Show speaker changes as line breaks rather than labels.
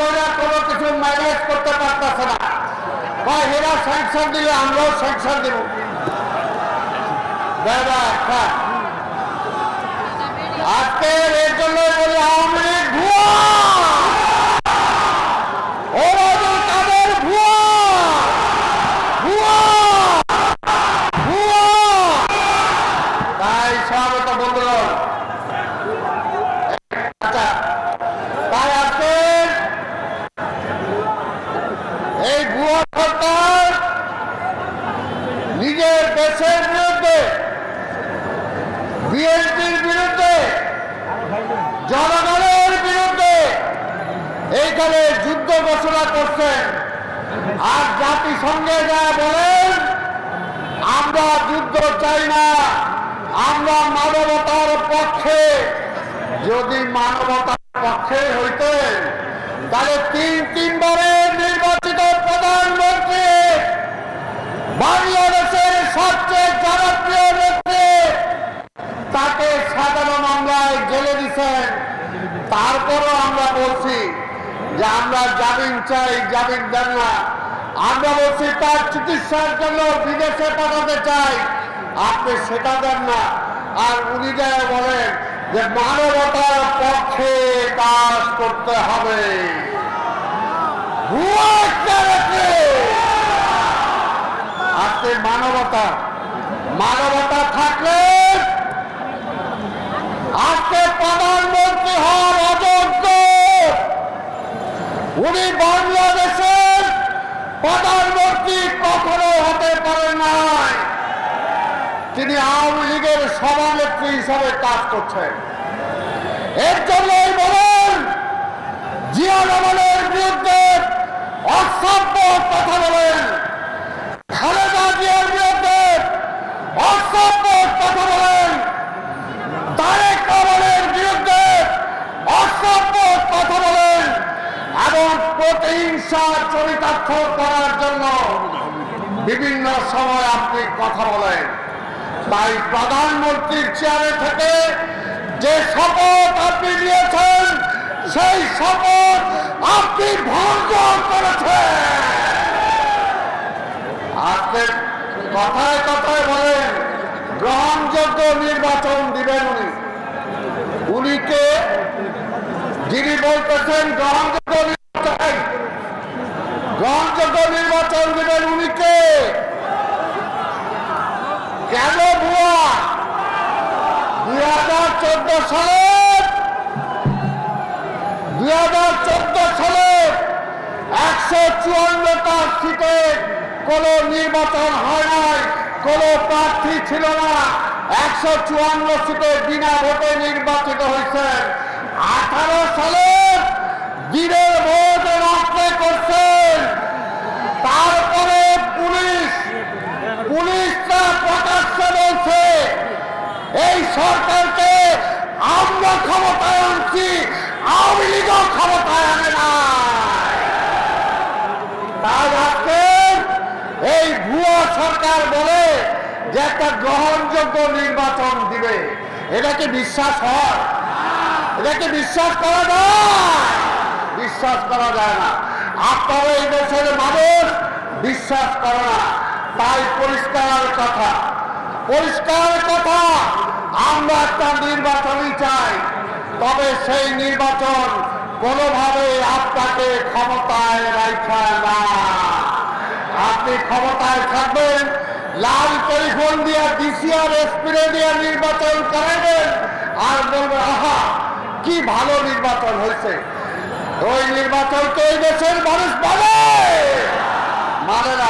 ধরে কোনো কিছু করতে পারতেছে না। হয় আমরাও দাদা একটা এর জন্য লীগ ভুয়া ওবায়দুল কাদের ভুয়া ভুয়া ভুয়া তাই স্বাগত বন্ধুগণ আচ্ছা তাই আজকে এই ভুয়া সরকার নিজের দেশের বিরুদ্ধে বিএনপির বিরুদ্ধে জনগণের বিরুদ্ধে এইখানে যুদ্ধ ঘোষণা করছেন। আর জাতিসংঘে যা বলেন, আমরা যুদ্ধ চাই না। আমরা মানবতার পক্ষে, যদি মানবতার পক্ষে হইতেন তাহলে তিন তিনবারের নির্বাচিত প্রধানমন্ত্রী বাংলাদেশের সবচেয়ে জনপ্রিয় নেত্রী, তাকে সাধারণ মামলায় জেলে দিচ্ছেন তারপরও আমরা বলছি যে আমরা জামিন চাই, জামিন দেন না। আমরা বলছি, তার চিকিৎসার জন্য বিদেশে পাঠাতে চাই। আপনি সেটা দেন না। আর উনি যা বলেন যে মানবতার পক্ষে কাজ করতে হবে। আজকে মানবতা মানবতা থাকলে আজকে প্রধানমন্ত্রী অযোগ্য উনি বাংলাদেশের প্রধানমন্ত্রী কখনো হতে পারে নাই। তিনি আওয়ামী লীগের সভানেত্রী হিসাবে কাজ করছেন। এর জন্যই বলেন জিয়া রহমানের বিরুদ্ধে অসভ্য কথা বলেন খালেদা জিয়ার বিরুদ্ধে অসভ্য কথা বলেন তারেক রহমানের বিরুদ্ধে অসভ্য কথা বলেন এবং প্রতিহিংসা চরিতার্থ করার জন্য বিভিন্ন সময় আপনি কথা বলেন। তাই প্রধানমন্ত্রীর চেয়ারে থেকে যে শপথ আপনি নিয়েছেন, সেই শপথ আপনি ভঙ্গ করেছেন। আজকে কথায় কথায় বলেন, গ্রহণযোগ্য নির্বাচন দিবেন উনি। উনিকে যিনি বলতেছেন, গ্রহণযোগ্য নির্বাচন দিবেন উনিকে কেন ভুয়া? দুই হাজার চোদ্দ দুই হাজার চোদ্দ একশো চুয়ান্নটা সিটে কোন নির্বাচন হয় নাই, কোন প্রার্থী ছিল না। একশো চুয়ান্ন সিটে বিনা ভোটে নির্বাচিত হয়েছেন আঠারো সালে এই সরকারকে আমরা ক্ষমতায় আনছি, আওয়ামী লীগও ক্ষমতায় আনে না। এই ভুয়া সরকার বলে যে একটা গ্রহণযোগ্য নির্বাচন দিবে এটাকে বিশ্বাস হয়? এটাকে বিশ্বাস করা যায়? বিশ্বাস করা যায় না। আপনারা এই দেশের মানুষ বিশ্বাস করে না। তাই পরিষ্কার কথা পরিষ্কার কথা। আমরা একটা নির্বাচনই চাই, তবে সেই নির্বাচন কোনোভাবে আপনাকে ক্ষমতায় রাখা না। আপনি ক্ষমতায় থাকবেন, লাল টেলিফোন দিয়ে, ডিসিআর এসপিরে দিয়ে নির্বাচন করাবেন আর বলবেন, আহা, কি ভালো নির্বাচন হয়েছে। ওই নির্বাচনকে এই দেশের মানুষ মানে। মানে না